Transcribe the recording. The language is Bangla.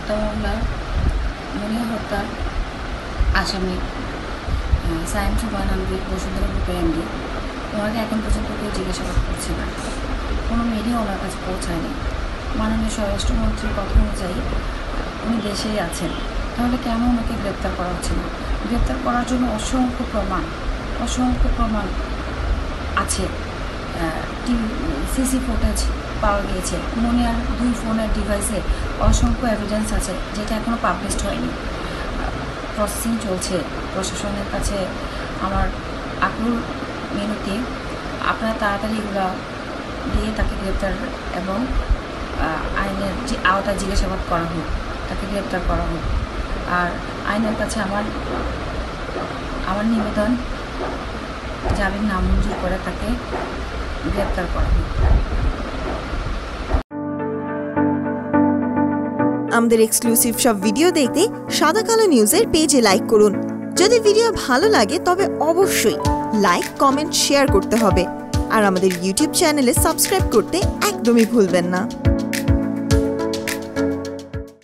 হত্যা মামলা মনিয়া হত্যার আসামি সায়েম সুবান আলমগীর বসুন্ধরা গ্রুপের ওনাকে এখন পর্যন্ত কেউ জিজ্ঞাসাবাদ করছে না। কোনো মিডিয়া ওনার কাছে পৌঁছায়নি। মাননীয় স্বরাষ্ট্রমন্ত্রীর কথা অনুযায়ী উনি দেশেই আছেন। তাহলে কেন ওনাকে গ্রেপ্তার করা হচ্ছে না? গ্রেপ্তার করার জন্য অসংখ্য প্রমাণ অসংখ্য প্রমাণ আছে। সিসি ফুটেজ পাওয়া গিয়েছে। মনিয়ার দুই ফোনের ডিভাইসে অসংখ্য এভিডেন্স আছে, যেটা এখনও পাবলিশড হয়নি। প্রসেসিং চলছে। প্রশাসনের কাছে আমার আকুল মিনতি। আপনারা তাড়াতাড়ি এগুলো দিয়ে তাকে গ্রেপ্তার এবং আইনের যে আওতায় জিজ্ঞাসাবাদ করা হোক, তাকে গ্রেপ্তার করা হোক। আর আইনের কাছে আমার আমার নিবেদন, জামিন নামঞ্জুর করে তাকে গ্রেপ্তার করা হয়। আমাদের এক্সক্লুসিভ সব ভিডিও দেখতে সাদা কালো নিউজের পেজে লাইক করুন। যদি ভিডিও ভালো লাগে, তবে অবশ্যই লাইক কমেন্ট শেয়ার করতে হবে। আর আমাদের ইউটিউব চ্যানেলে সাবস্ক্রাইব করতে একদমই ভুলবেন না।